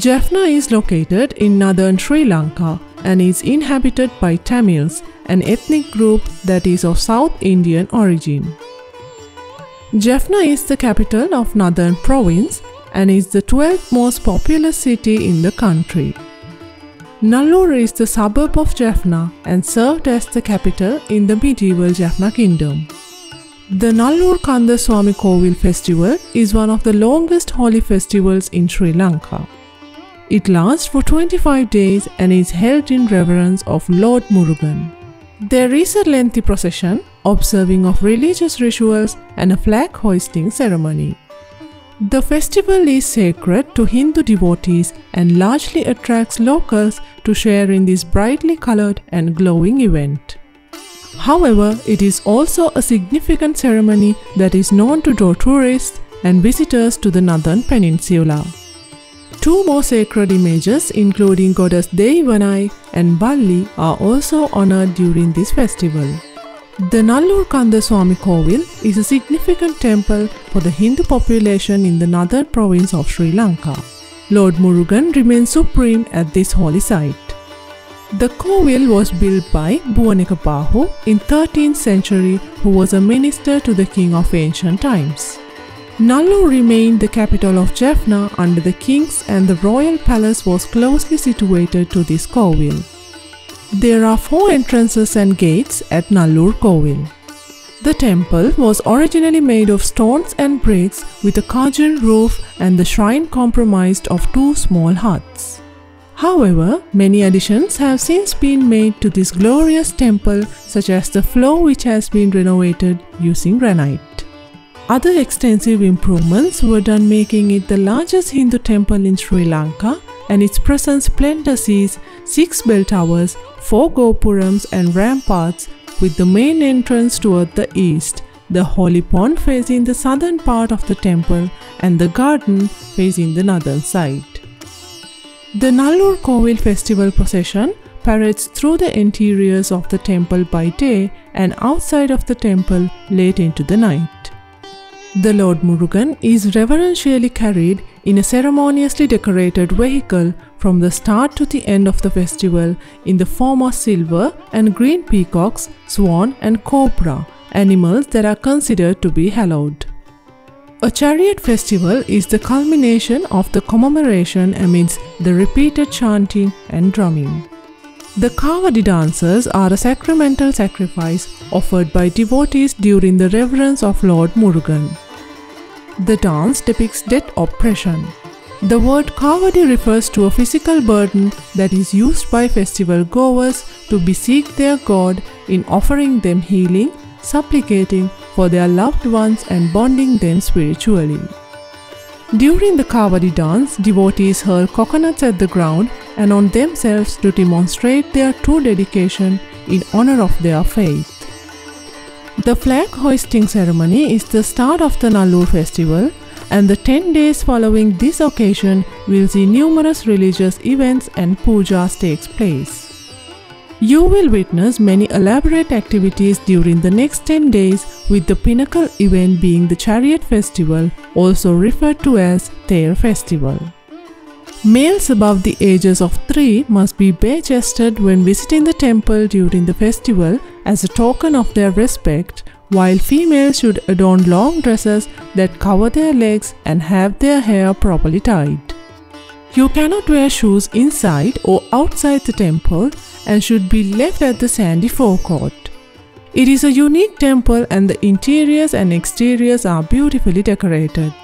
Jaffna is located in northern Sri Lanka and is inhabited by Tamils, an ethnic group that is of South Indian origin. Jaffna is the capital of Northern Province and is the 12th most populous city in the country. Nallur is the suburb of Jaffna and served as the capital in the medieval Jaffna kingdom. The Nallur Kandaswamy Kovil festival is one of the longest holy festivals in Sri Lanka. It lasts for 25 days and is held in reverence of Lord Murugan. There is a lengthy procession, observing of religious rituals and a flag hoisting ceremony. The festival is sacred to Hindu devotees and largely attracts locals to share in this brightly colored and glowing event. However, it is also a significant ceremony that is known to draw tourists and visitors to the northern peninsula. Two more sacred images, including goddess Deivanai and Valli, are also honored during this festival. The Nallur Kandaswamy Kovil is a significant temple for the Hindu population in the northern province of Sri Lanka. Lord Murugan remains supreme at this holy site. The Kovil was built by Bhuvanekabahu in 13th century who was a minister to the king of ancient times. Nallur remained the capital of Jaffna under the kings and the royal palace was closely situated to this Kovil. There are four entrances and gates at Nallur Kovil. The temple was originally made of stones and bricks with a cadjan roof and the shrine comprised of two small huts. However, many additions have since been made to this glorious temple such as the floor which has been renovated using granite. Other extensive improvements were done making it the largest Hindu temple in Sri Lanka and its present splendor sees six bell towers, four gopurams and ramparts with the main entrance toward the east, the holy pond facing the southern part of the temple and the garden facing the northern side. The Nallur Kovil festival procession parades through the interiors of the temple by day and outside of the temple late into the night. The Lord Murugan is reverentially carried in a ceremoniously decorated vehicle from the start to the end of the festival in the form of silver and green peacocks, swan and cobra, animals that are considered to be hallowed. A chariot festival is the culmination of the commemoration amidst the repeated chanting and drumming. The Kavadi dancers are a sacramental sacrifice offered by devotees during the reverence of Lord Murugan. The dance depicts death oppression. The word Kavadi refers to a physical burden that is used by festival goers to beseech their god in offering them healing, supplicating for their loved ones and bonding them spiritually. During the Kavadi dance, devotees hurl coconuts at the ground and on themselves to demonstrate their true dedication in honor of their faith. The flag hoisting ceremony is the start of the Nallur festival and the 10 days following this occasion will see numerous religious events and pujas takes place. You will witness many elaborate activities during the next 10 days with the pinnacle event being the Chariot Festival also referred to as Ther Festival. Males above the ages of 3 must be bare-chested when visiting the temple during the festival as a token of their respect, while females should adorn long dresses that cover their legs and have their hair properly tied. You cannot wear shoes inside or outside the temple and should be left at the sandy forecourt. It is a unique temple and the interiors and exteriors are beautifully decorated.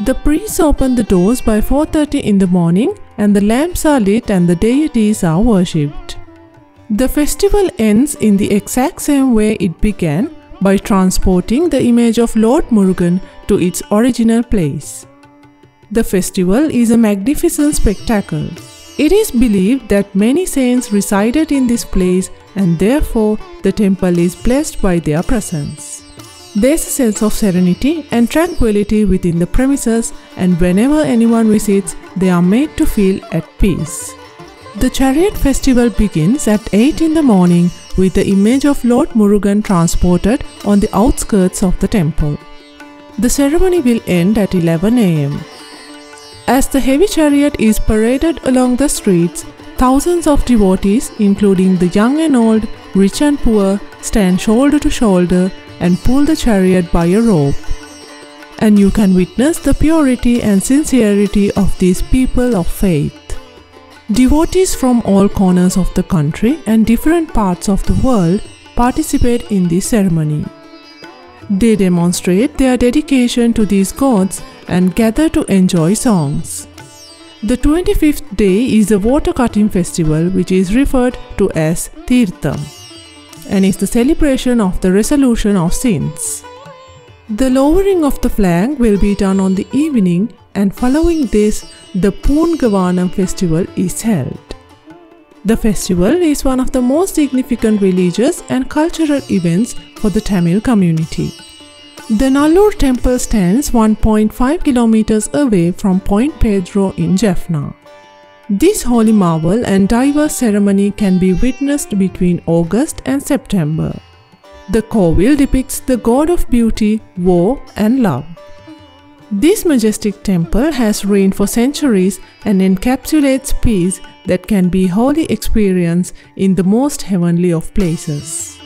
The priests open the doors by 4.30 in the morning and the lamps are lit and the deities are worshipped. The festival ends in the exact same way it began by transporting the image of Lord Murugan to its original place. The festival is a magnificent spectacle. It is believed that many saints resided in this place and therefore the temple is blessed by their presence. There's a sense of serenity and tranquility within the premises and whenever anyone visits, they are made to feel at peace. The chariot festival begins at 8 in the morning with the image of Lord Murugan transported on the outskirts of the temple. The ceremony will end at 11 am. As the heavy chariot is paraded along the streets, thousands of devotees, including the young and old, rich and poor, stand shoulder to shoulder and pull the chariot by a rope. And you can witness the purity and sincerity of these people of faith. Devotees from all corners of the country and different parts of the world participate in this ceremony. They demonstrate their dedication to these gods and gather to enjoy songs. The 25th day is a water cutting festival which is referred to as Tirtham and is the celebration of the resolution of sins. The lowering of the flag will be done on the evening and following this the Poongavanam festival is held. The festival is one of the most significant religious and cultural events for the Tamil community. The Nallur temple stands 1.5 kilometers away from Point Pedro in Jaffna. This holy marvel and diverse ceremony can be witnessed between August and September. The Kovil depicts the god of beauty, war, and love. This majestic temple has reigned for centuries and encapsulates peace that can be wholly experienced in the most heavenly of places.